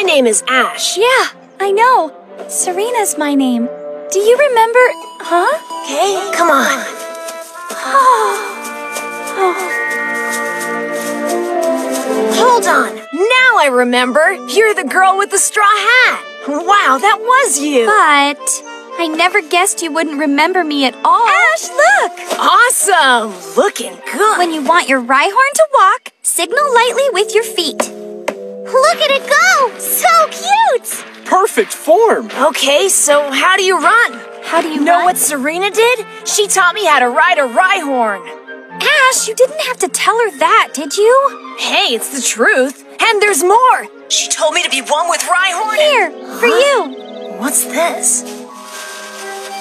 My name is Ash. Yeah, I know. Serena's my name. Do you remember? Huh? Okay, come on. Oh. Oh. Hold on. Now I remember. You're the girl with the straw hat. Wow, that was you. But I never guessed you wouldn't remember me at all. Ash, look! Awesome. Looking good. When you want your Rhyhorn to walk, signal lightly with your feet. Look at it go! So cute! Perfect form. Okay, so how do you run? How do you know run? what Serena did? She taught me how to ride a Rhyhorn. Ash, you didn't have to tell her that, did you? Hey, it's the truth. And there's more. She told me to be one with Rhyhorn. Here, for you. What's this?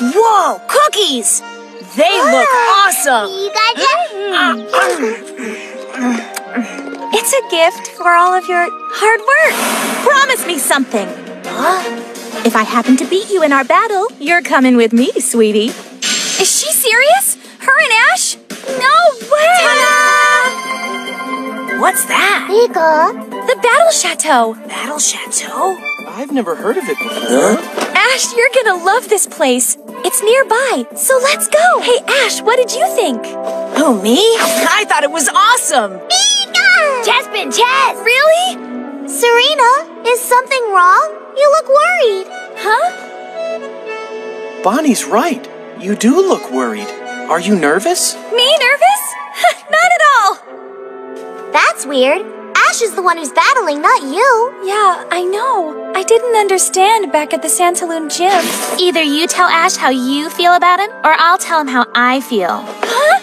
Whoa, cookies! They look ah, awesome. It's a gift for all of your hard work. Promise me something. Huh? If I happen to beat you in our battle, you're coming with me, sweetie. Is she serious? Her and Ash? No way! What's that? The Battle Chateau. Battle Chateau? I've never heard of it before. Ash, you're gonna love this place. It's nearby, so let's go. Hey, Ash, what did you think? Who, me? I thought it was awesome. Jaspin, Jazz! Really? Serena, is something wrong? You look worried. Huh? Bonnie's right. You do look worried. Are you nervous? Me nervous? Not at all. That's weird. Ash is the one who's battling, not you. Yeah, I know. I didn't understand back at the Santalune gym. Either you tell Ash how you feel about him, or I'll tell him how I feel. Huh?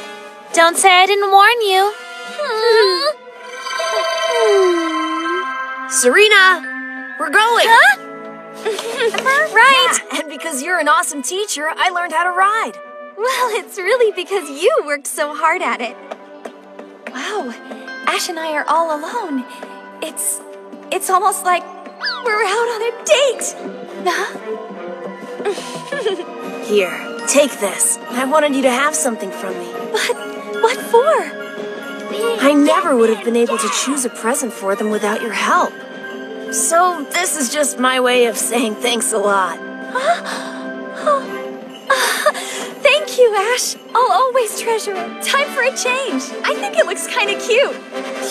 Don't say I didn't warn you. Hmm. Serena, we're going. Huh? right. Yeah, and because you're an awesome teacher, I learned how to ride. Well, it's really because you worked so hard at it. Wow, Ash and I are all alone. It's it's almost like we're out on a date. Huh? Here, take this. I wanted you to have something from me. But what for? I never would have been able to choose a present for them without your help. So, this is just my way of saying thanks a lot. Thank you, Ash. I'll always treasure it. Time for a change. I think it looks kind of cute.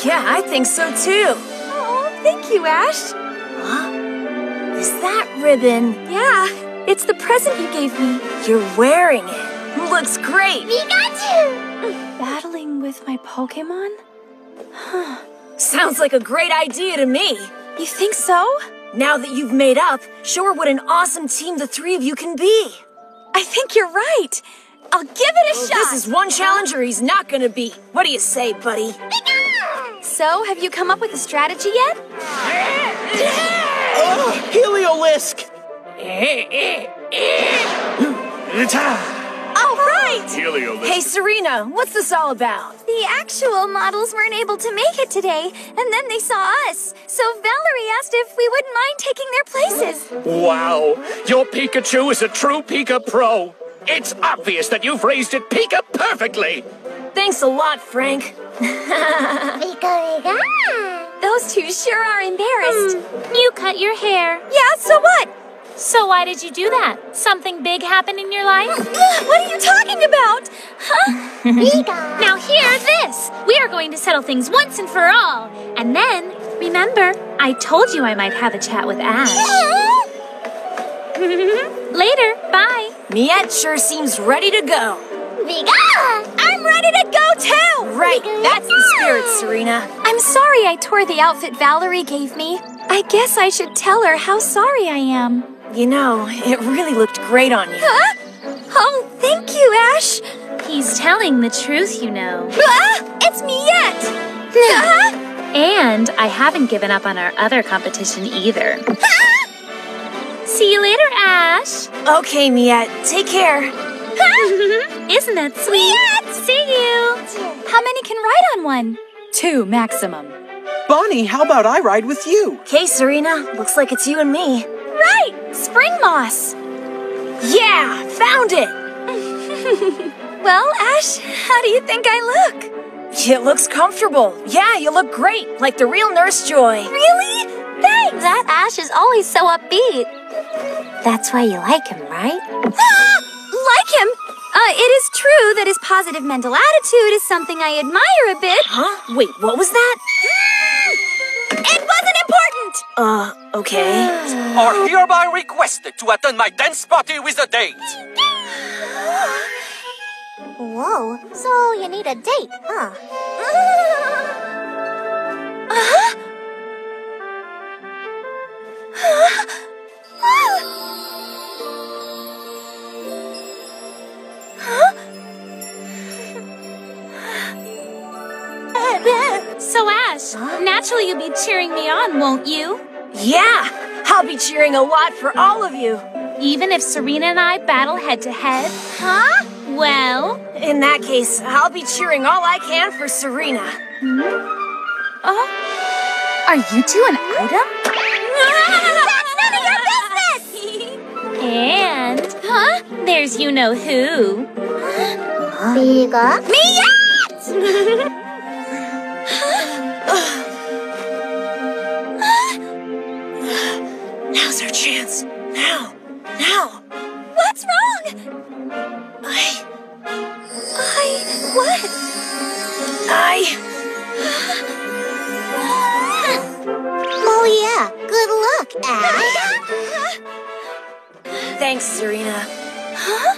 Yeah, I think so too. Oh, thank you, Ash. Huh? Is that ribbon? Yeah, it's the present you gave me. You're wearing it. Looks great. Pikachu! Battling with my Pokemon? Huh. Sounds like a great idea to me. You think so? Now that you've made up, show her what an awesome team the three of you can be. I think you're right. I'll give it a oh, shot. This is one challenger he's not gonna beat. What do you say, buddy? So, have you come up with a strategy yet? Oh, Heliolisk! All right! Hey, Serena, what's this all about? The actual models weren't able to make it today, and then they saw us. So Valerie asked if we wouldn't mind taking their places. Wow, your Pikachu is a true Pika Pro. It's obvious that you've raised it Pika perfectly. Thanks a lot, Frank. Pika Pika! Those two sure are embarrassed. Hmm. You cut your hair. Yeah, so what? So why did you do that? Something big happened in your life? what are you talking about? Huh? Pika! Now hear this. We are going to settle things once and for all. And then, remember, I told you I might have a chat with Ash. Later, bye. Miette sure seems ready to go. Pika! I'm ready to go too! Right, that's the spirit, Serena. I'm sorry I tore the outfit Valerie gave me. I guess I should tell her how sorry I am. You know, it really looked great on you. Huh? Oh, thank you, Ash. He's telling the truth, you know. Ah, it's Miette! Huh? Ah. And I haven't given up on our other competition either. Ah. See you later, Ash. Okay, Miette, take care. Ah. Isn't that sweet? See you. How many can ride on one? Two maximum. Bonnie, how about I ride with you? Okay, Serena, looks like it's you and me. Right! Spring moss! Yeah, found it! Well, Ash, how do you think I look? It looks comfortable. Yeah, you look great, like the real Nurse Joy. Really? Thanks! That Ash is always so upbeat. That's why you like him, right? like him? Uh, it is true that his positive mental attitude is something I admire a bit. Huh? Wait, what was that? It wasn't important! Uh, okay. Are hereby requested to attend my dance party with a date. Whoa, so you need a date, huh? So, Ash, naturally you'll be cheering me on, won't you? Yeah, I'll be cheering a lot for all of you. Even if Serena and I battle head to head? Huh? Well, In that case, I'll be cheering all I can for Serena. Hmm? oh, are you two an item? And, huh? There's you know who. Bigger? Now's our chance. Now. Now. What's wrong? I. I. What? I. Oh yeah, good luck, Ash. Thanks, Serena. Huh?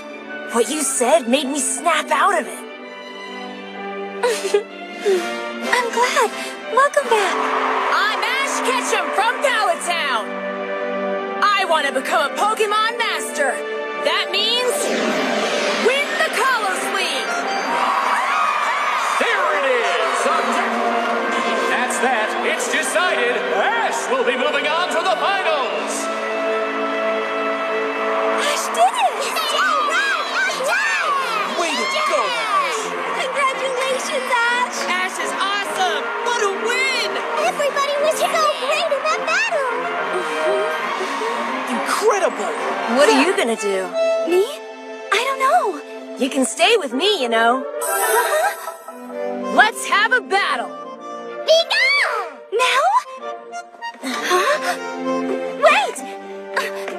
What you said made me snap out of it. I'm glad. Welcome back. I'm Ash Ketchum from Pallet Town. I want to become a Pokemon Master. That means win the Kalos League. There it is! That's that. It's decided. Ash will be moving on to the finals. Ash did it! Way to go, Ash. Congratulations, Ash! Ash What are you gonna do? Me? I don't know. You can stay with me, you know. Huh? Let's have a battle. Now? Huh? Wait!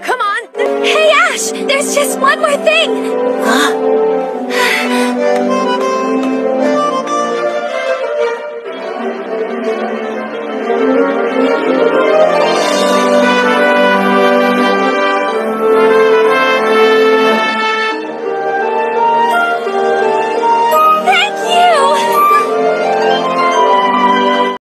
Come on. Hey, Ash! There's just one more thing! Huh?